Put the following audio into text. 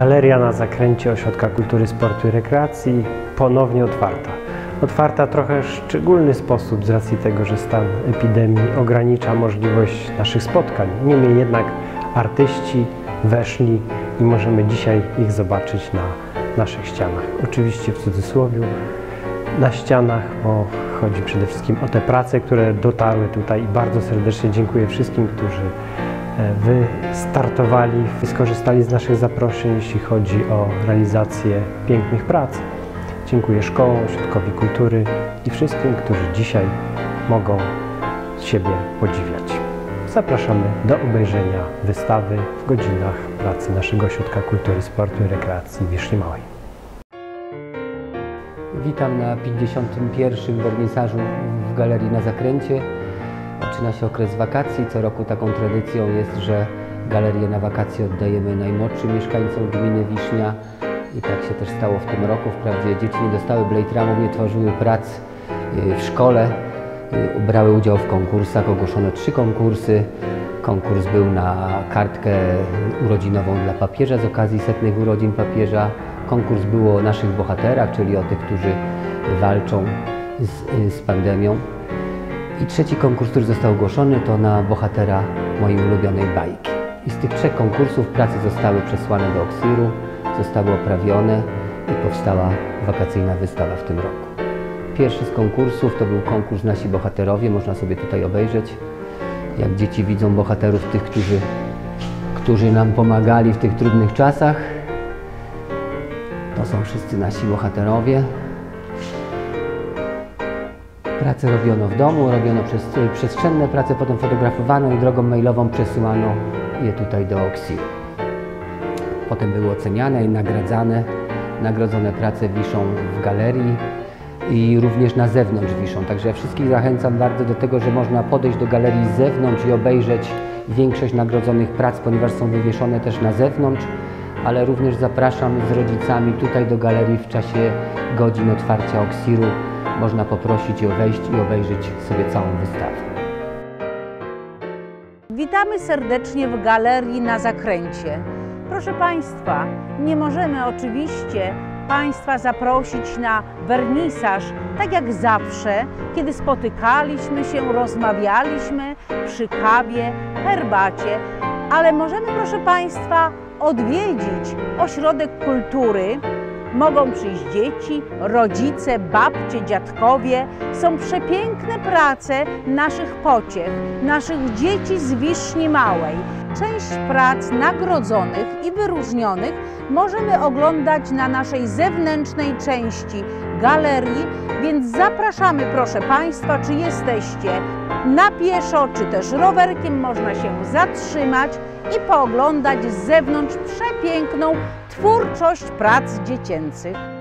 Galeria na zakręcie Ośrodka Kultury, Sportu i Rekreacji ponownie otwarta. Otwarta trochę w szczególny sposób z racji tego, że stan epidemii ogranicza możliwość naszych spotkań. Niemniej jednak artyści weszli i możemy dzisiaj ich zobaczyć na naszych ścianach. Oczywiście w cudzysłowie na ścianach, bo chodzi przede wszystkim o te prace, które dotarły tutaj i bardzo serdecznie dziękuję wszystkim, którzy e, wystartowali, skorzystali z naszych zaproszeń, jeśli chodzi o realizację pięknych prac. Dziękuję szkołom, Ośrodkowi Kultury i wszystkim, którzy dzisiaj mogą siebie podziwiać. Zapraszamy do obejrzenia wystawy w godzinach pracy naszego Ośrodka Kultury, Sportu i Rekreacji w Wisznie Małej. Witam na 51. wernisażu w Galerii na Zakręcie. Zaczyna się okres wakacji. Co roku taką tradycją jest, że galerię na wakacje oddajemy najmłodszym mieszkańcom gminy Wisznia. I tak się też stało w tym roku. Wprawdzie dzieci nie dostały blejtramów, nie tworzyły prac y, w szkole. Y, Brały udział w konkursach, ogłoszono trzy konkursy. Konkurs był na kartkę urodzinową dla papieża z okazji setnych urodzin papieża. Konkurs był o naszych bohaterach, czyli o tych, którzy walczą z, z pandemią. I trzeci konkurs, który został ogłoszony, to na bohatera mojej ulubionej bajki. I z tych trzech konkursów prace zostały przesłane do Oksiru, zostały oprawione i powstała wakacyjna wystawa w tym roku. Pierwszy z konkursów to był konkurs Nasi Bohaterowie, można sobie tutaj obejrzeć, jak dzieci widzą bohaterów, tych, którzy, którzy nam pomagali w tych trudnych czasach. To są wszyscy nasi bohaterowie. Prace robiono w domu, robiono przez, przestrzenne prace, potem fotografowano i drogą mailową przesyłano je tutaj do Oksiru. Potem były oceniane i nagradzane. Nagrodzone prace wiszą w galerii i również na zewnątrz wiszą. Także ja wszystkich zachęcam bardzo do tego, że można podejść do galerii z zewnątrz i obejrzeć większość nagrodzonych prac, ponieważ są wywieszone też na zewnątrz, ale również zapraszam z rodzicami tutaj do galerii w czasie godzin otwarcia Oksiru. Można poprosić o wejść i obejrzeć sobie całą wystawę. Witamy serdecznie w galerii na zakręcie. Proszę Państwa, nie możemy oczywiście Państwa zaprosić na wernisaż, tak jak zawsze, kiedy spotykaliśmy się, rozmawialiśmy przy kawie, herbacie, ale możemy, proszę Państwa, odwiedzić ośrodek kultury. Mogą przyjść dzieci, rodzice, babcie, dziadkowie. Są przepiękne prace naszych pociech, naszych dzieci z Wiszni Małej. Część prac nagrodzonych i wyróżnionych możemy oglądać na naszej zewnętrznej części galerii, więc zapraszamy proszę Państwa, czy jesteście na pieszo, czy też rowerkiem, można się zatrzymać i pooglądać z zewnątrz przepiękną twórczość prac dziecięcych.